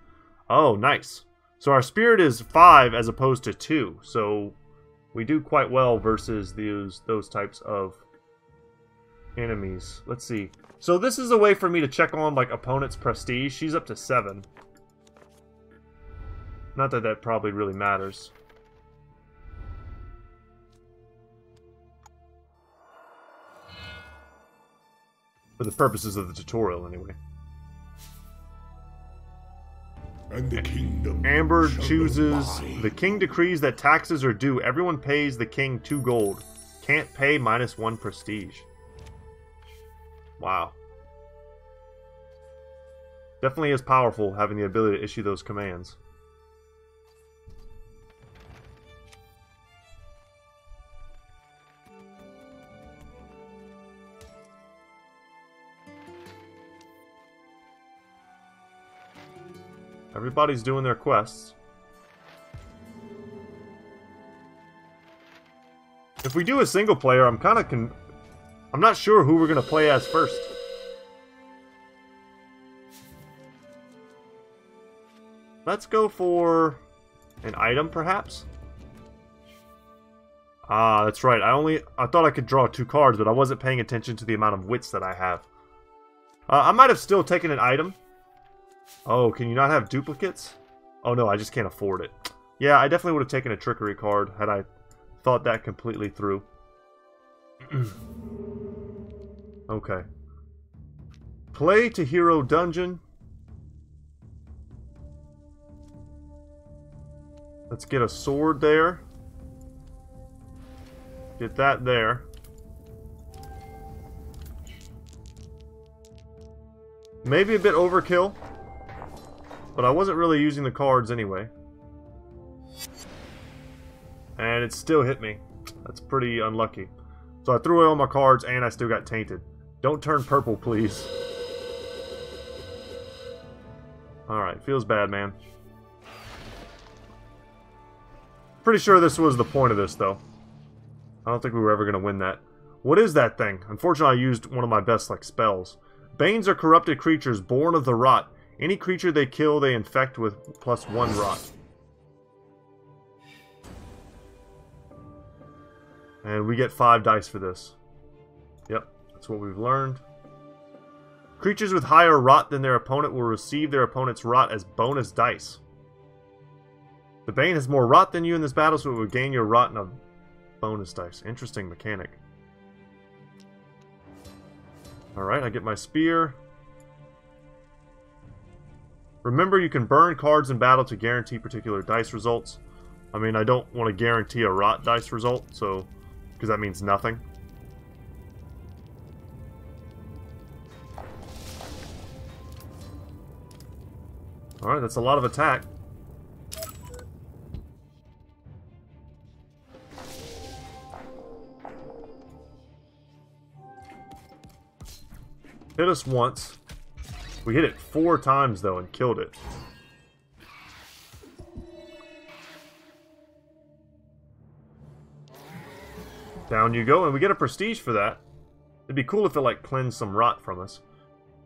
A: Oh, nice. So our spirit is 5 as opposed to 2. So we do quite well versus those, those types of enemies. Let's see. So this is a way for me to check on like opponent's prestige. She's up to 7. Not that that probably really matters. For the purposes of the tutorial, anyway.
B: And the kingdom
A: Amber chooses... The king decrees that taxes are due. Everyone pays the king 2 gold. Can't pay minus 1 prestige. Wow. Definitely is powerful having the ability to issue those commands. Everybody's doing their quests. If we do a single player, I'm kind of. I'm not sure who we're going to play as first. Let's go for an item, perhaps? Ah, that's right. I only... I thought I could draw two cards, but I wasn't paying attention to the amount of wits that I have. Uh, I might have still taken an item. Oh, can you not have duplicates? Oh no, I just can't afford it. Yeah, I definitely would have taken a trickery card had I thought that completely through. okay. Play to hero dungeon. Let's get a sword there. Get that there. Maybe a bit overkill. But I wasn't really using the cards anyway. And it still hit me. That's pretty unlucky. So I threw away all my cards and I still got tainted. Don't turn purple, please. Alright, feels bad, man. Pretty sure this was the point of this, though. I don't think we were ever going to win that. What is that thing? Unfortunately, I used one of my best, like, spells. Banes are corrupted creatures born of the rot. Any creature they kill, they infect with plus one rot. And we get five dice for this. Yep, what we've learned. Creatures with higher rot than their opponent will receive their opponent's rot as bonus dice. The Bane has more rot than you in this battle, so it would gain your rot in a bonus dice. Interesting mechanic. Alright, I get my spear. Remember, you can burn cards in battle to guarantee particular dice results. I mean, I don't want to guarantee a rot dice result, so... Because that means nothing. Alright, that's a lot of attack. Hit us once. We hit it four times, though, and killed it. Down you go, and we get a prestige for that. It'd be cool if it, like, cleansed some rot from us.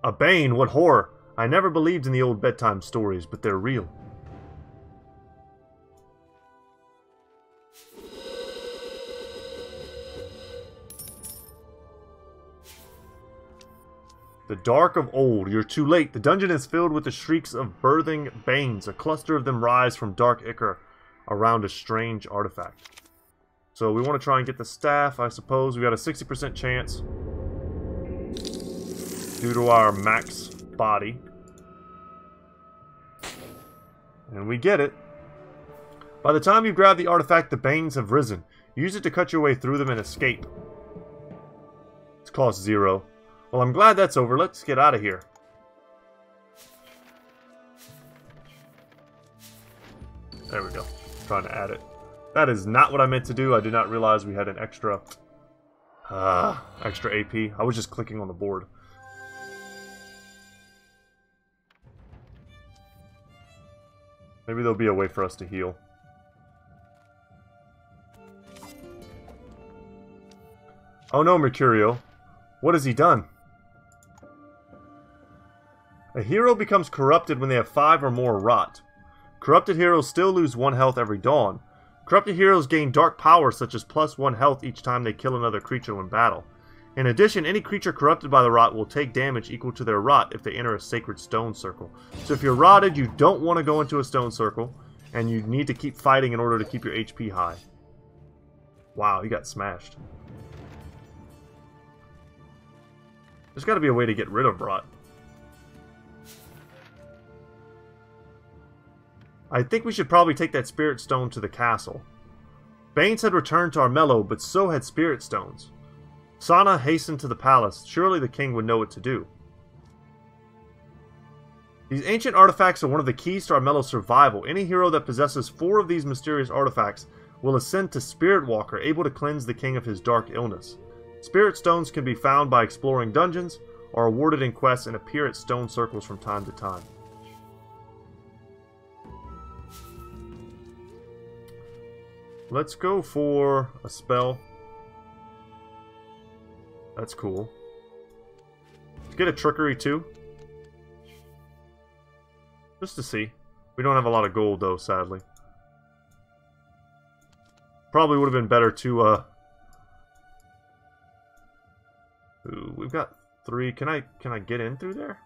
A: A Bane, what horror! I never believed in the old bedtime stories, but they're real. The Dark of Old. You're too late. The dungeon is filled with the shrieks of birthing banes. A cluster of them rise from Dark Ichor around a strange artifact. So we want to try and get the staff, I suppose. We got a 60% chance due to our max body. And we get it. By the time you grab the artifact, the Banes have risen. Use it to cut your way through them and escape. It's cost zero. Well, I'm glad that's over. Let's get out of here. There we go. trying to add it. That is not what I meant to do. I did not realize we had an extra... Uh, extra AP. I was just clicking on the board. Maybe there'll be a way for us to heal. Oh no, Mercurio. What has he done? A hero becomes corrupted when they have 5 or more rot. Corrupted heroes still lose 1 health every dawn. Corrupted heroes gain dark powers such as plus 1 health each time they kill another creature in battle. In addition, any creature corrupted by the rot will take damage equal to their rot if they enter a sacred stone circle. So if you're rotted, you don't want to go into a stone circle, and you need to keep fighting in order to keep your HP high. Wow, he got smashed. There's got to be a way to get rid of rot. I think we should probably take that Spirit Stone to the castle. Banes had returned to Armello, but so had Spirit Stones. Sana hastened to the palace. Surely the king would know what to do. These ancient artifacts are one of the keys to Armello's survival. Any hero that possesses four of these mysterious artifacts will ascend to Spirit Walker, able to cleanse the king of his dark illness. Spirit stones can be found by exploring dungeons, are awarded in quests, and appear at stone circles from time to time. Let's go for a spell. That's cool. Let's get a trickery too. Just to see. We don't have a lot of gold though, sadly. Probably would have been better to, uh... Ooh, we've got three. Can I, can I get in through there?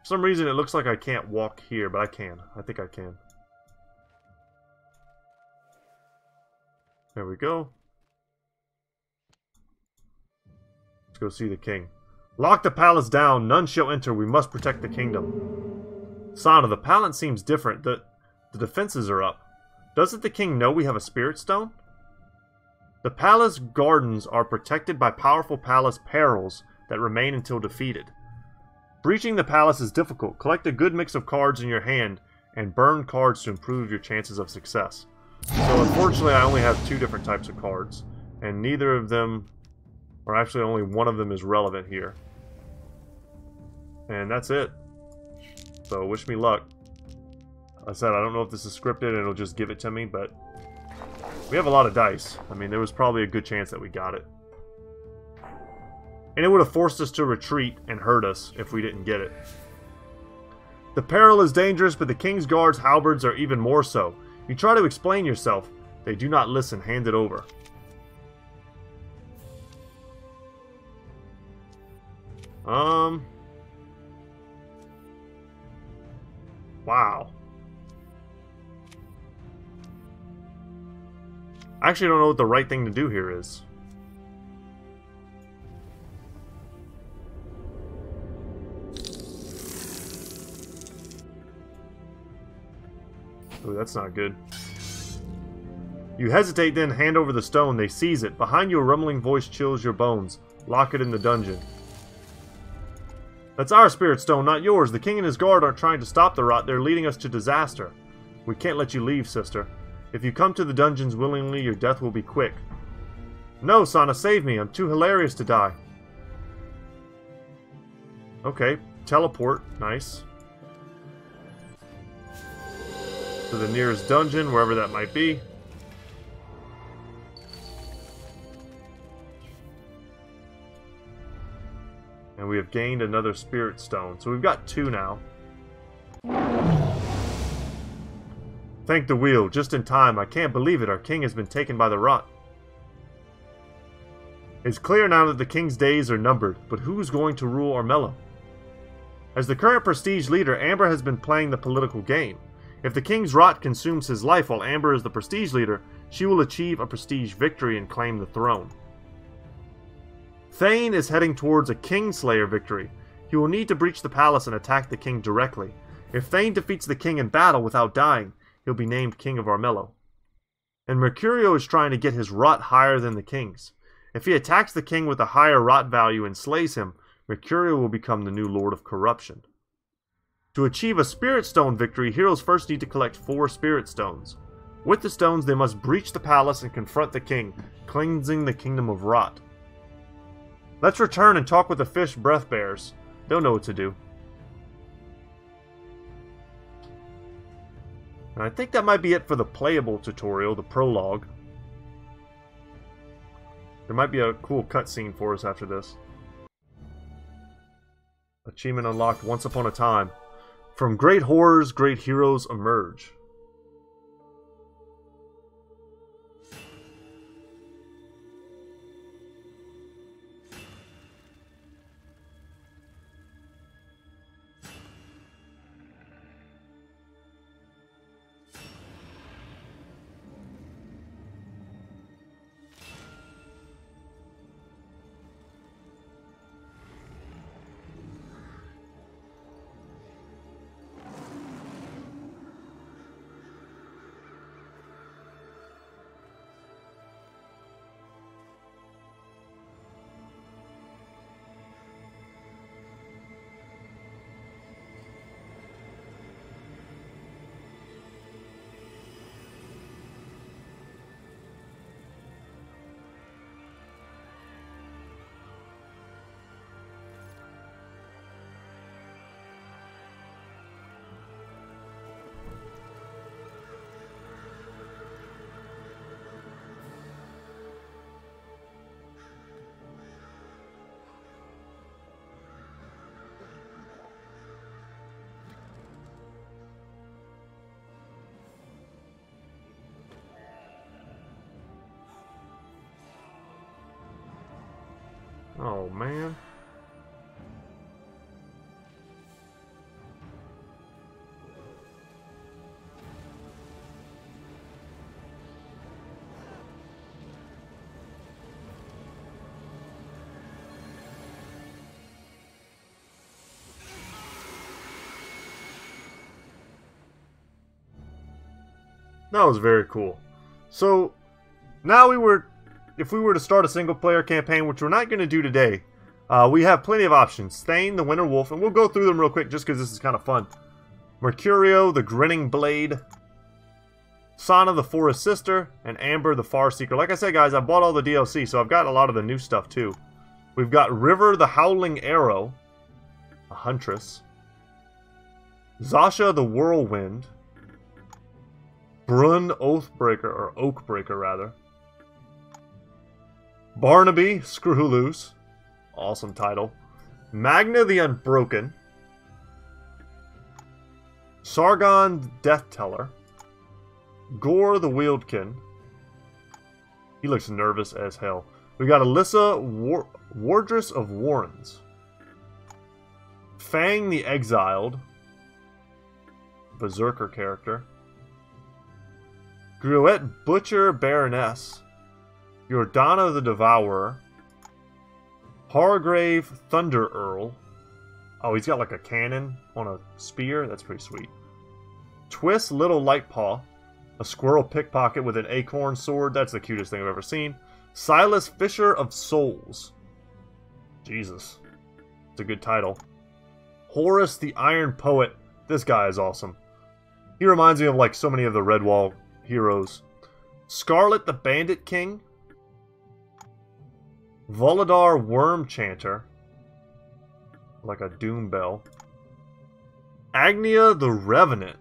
A: For some reason, it looks like I can't walk here, but I can. I think I can. There we go. Let's go see the king. Lock the palace down. None shall enter. We must protect the kingdom. Sana, the palace seems different. The, the defenses are up. Doesn't the king know we have a spirit stone? The palace gardens are protected by powerful palace perils that remain until defeated. Breaching the palace is difficult. Collect a good mix of cards in your hand and burn cards to improve your chances of success. So unfortunately I only have two different types of cards, and neither of them, or actually only one of them is relevant here. And that's it. So wish me luck. I said I don't know if this is scripted and it'll just give it to me, but we have a lot of dice. I mean, there was probably a good chance that we got it. And it would have forced us to retreat and hurt us if we didn't get it. The peril is dangerous, but the King's Guard's halberds are even more so. You try to explain yourself, they do not listen, hand it over. Um. Wow. I actually don't know what the right thing to do here is. Oh, that's not good. You hesitate, then hand over the stone. They seize it. Behind you, a rumbling voice chills your bones. Lock it in the dungeon. That's our spirit stone, not yours. The king and his guard aren't trying to stop the rot. They're leading us to disaster. We can't let you leave, sister. If you come to the dungeons willingly, your death will be quick. No, Sana, save me. I'm too hilarious to die. Okay, teleport. Nice. To the nearest dungeon, wherever that might be. And we have gained another spirit stone. So we've got two now. Thank the wheel, just in time. I can't believe it. Our king has been taken by the rot. It's clear now that the king's days are numbered, but who's going to rule Armello? As the current prestige leader, Amber has been playing the political game. If the king's rot consumes his life while Amber is the prestige leader, she will achieve a prestige victory and claim the throne. Thane is heading towards a Kingslayer victory. He will need to breach the palace and attack the king directly. If Thane defeats the king in battle without dying, he'll be named King of Armello. And Mercurio is trying to get his rot higher than the king's. If he attacks the king with a higher rot value and slays him, Mercurio will become the new Lord of Corruption. To achieve a Spirit Stone victory, heroes first need to collect four Spirit Stones. With the stones, they must breach the palace and confront the king, cleansing the kingdom of rot. Let's return and talk with the fish breath bears. They'll know what to do. And I think that might be it for the playable tutorial, the prologue. There might be a cool cutscene for us after this. Achievement unlocked once upon a time. From great horrors, great heroes emerge. Oh, man. That was very cool. So, now we were if we were to start a single player campaign, which we're not going to do today, uh, we have plenty of options. Thane, the Winter Wolf, and we'll go through them real quick just because this is kind of fun. Mercurio, the Grinning Blade, Sana, the Forest Sister, and Amber, the Far Seeker. Like I said, guys, I bought all the DLC, so I've got a lot of the new stuff too. We've got River, the Howling Arrow, a Huntress, Zosha, the Whirlwind, Brun, Oathbreaker, or Oakbreaker, rather, Barnaby, Screw Loose, Awesome title. Magna the Unbroken. Sargon the Death Teller. Ghor the Wyldkin. He looks nervous as hell. We got Alyssa War Wardress of Warrens. Fang the Exiled. Berserker character. Griotte Butcher Baroness. Yordana the Devourer. Hargrave Thunder Earl. Oh, he's got like a cannon on a spear. That's pretty sweet. Twiss Little Lightpaw. A squirrel pickpocket with an acorn sword. That's the cutest thing I've ever seen. Sylas Fisher of Souls. Jesus. It's a good title. Horace the Iron Poet. This guy is awesome. He reminds me of like so many of the Redwall heroes. Scarlet the Bandit King. Volodar Worm Chanter. Like a doom bell. Agniya the Revenant.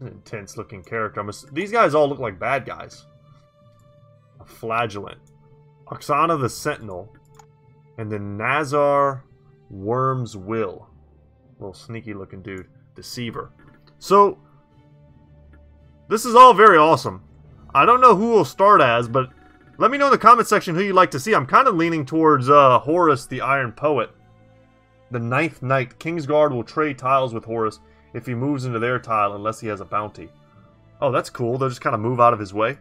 A: An intense looking character. These guys all look like bad guys. A flagellant. Oxana the Sentinel. And then Nazar Worm's Will. Little sneaky looking dude. Deceiver. So, this is all very awesome. I don't know who will start as, but let me know in the comment section who you'd like to see. I'm kind of leaning towards uh, Horace the Iron Poet. The Ninth Knight. Kingsguard will trade tiles with Horace if he moves into their tile unless he has a bounty. Oh, that's cool. They'll just kind of move out of his way.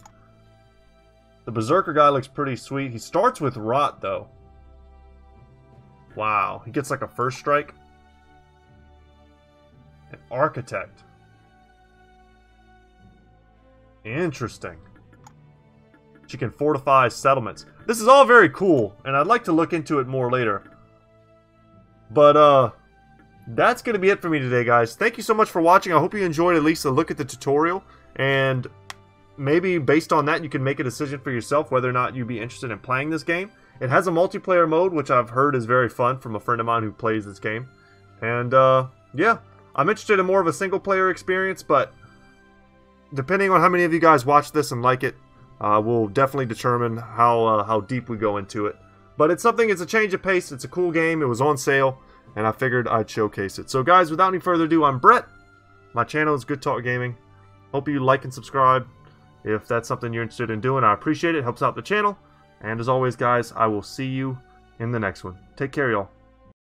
A: The Berserker guy looks pretty sweet. He starts with Rot, though. Wow. He gets like a first strike. An Architect. Interesting. She can fortify settlements. This is all very cool, and I'd like to look into it more later. But, uh, that's going to be it for me today, guys. Thank you so much for watching. I hope you enjoyed at least a look at the tutorial, and maybe based on that, you can make a decision for yourself whether or not you'd be interested in playing this game. It has a multiplayer mode, which I've heard is very fun from a friend of mine who plays this game. And, uh, yeah, I'm interested in more of a single-player experience, but depending on how many of you guys watch this and like it, uh, will definitely determine how uh, how deep we go into it. But it's something. It's a change of pace. It's a cool game. It was on sale, and I figured I'd showcase it. So, guys, without any further ado, I'm Brett. My channel is Goodtalk Gaming. Hope you like and subscribe if that's something you're interested in doing. I appreciate it. it helps out the channel. And as always, guys, I will see you in the next one. Take care, y'all.